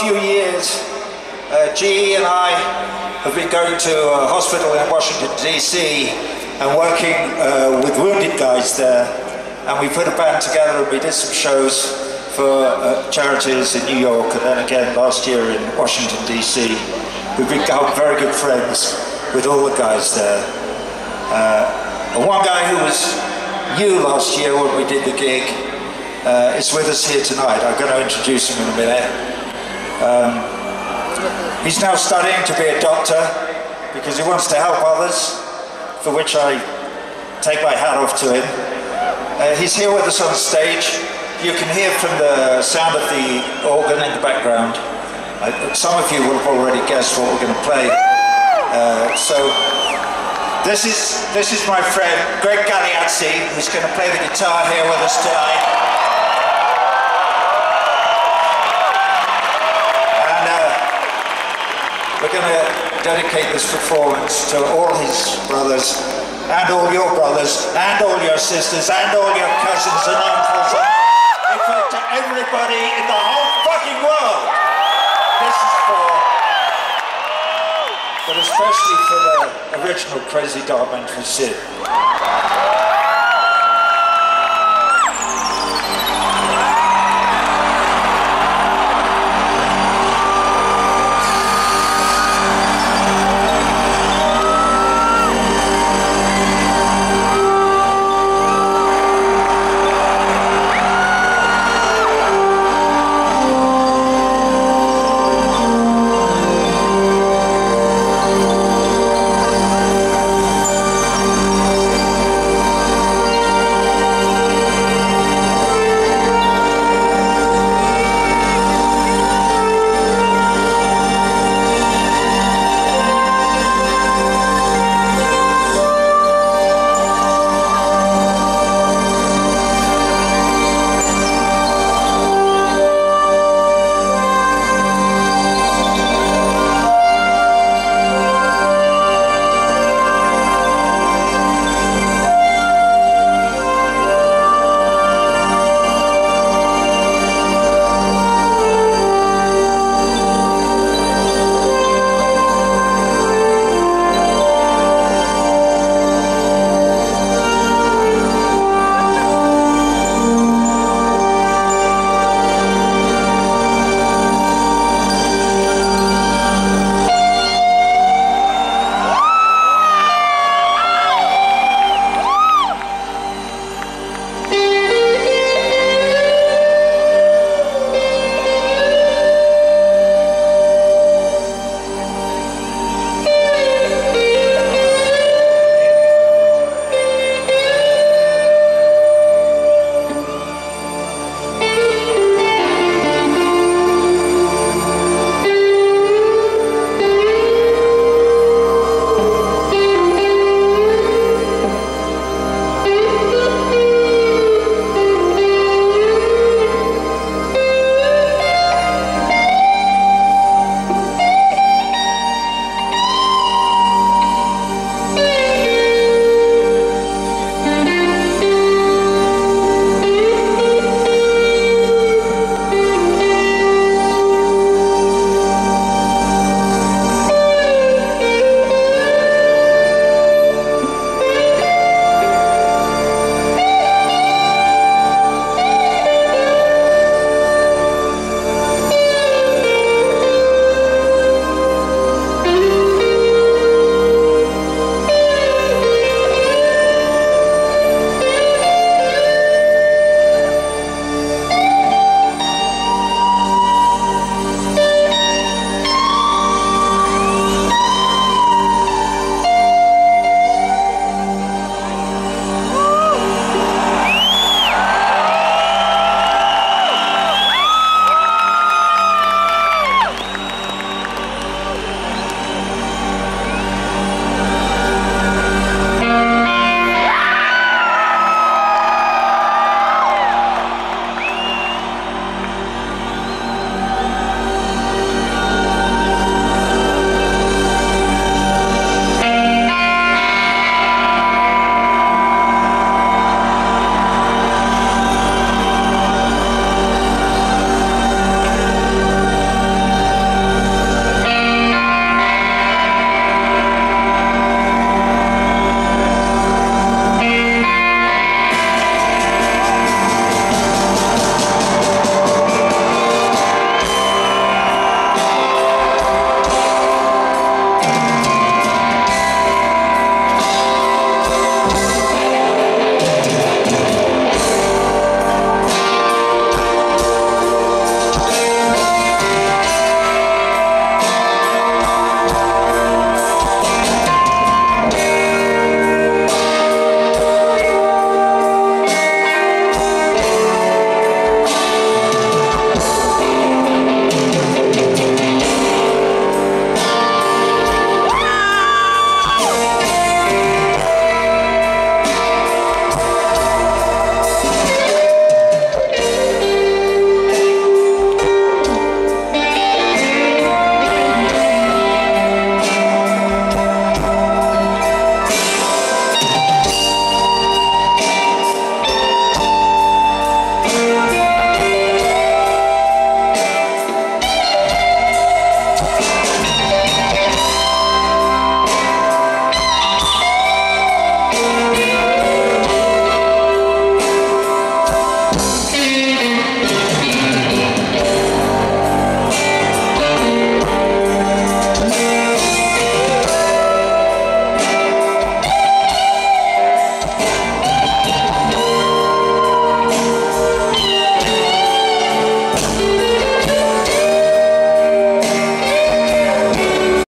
few years, uh, G and I have been going to a hospital in Washington, D.C. and working uh, with wounded guys there. And we put a band together and we did some shows for uh, charities in New York and then again last year in Washington, D.C. We've become very good friends with all the guys there. Uh, and one guy who was you last year when we did the gig uh, is with us here tonight. I'm going to introduce him in a minute. Um, he's now studying to be a doctor because he wants to help others, for which I take my hat off to him. Uh, he's here with us on stage. You can hear from the sound of the organ in the background. Uh, some of you will have already guessed what we're going to play. Uh, so this is this is my friend Greg Galeazzi, who's going to play the guitar here with us tonight. Dedicate this performance to all his brothers, and all your brothers, and all your sisters, and all your cousins and uncles. In fact, to everybody in the whole fucking world. This is for but especially for the original Crazy Dark for Syd.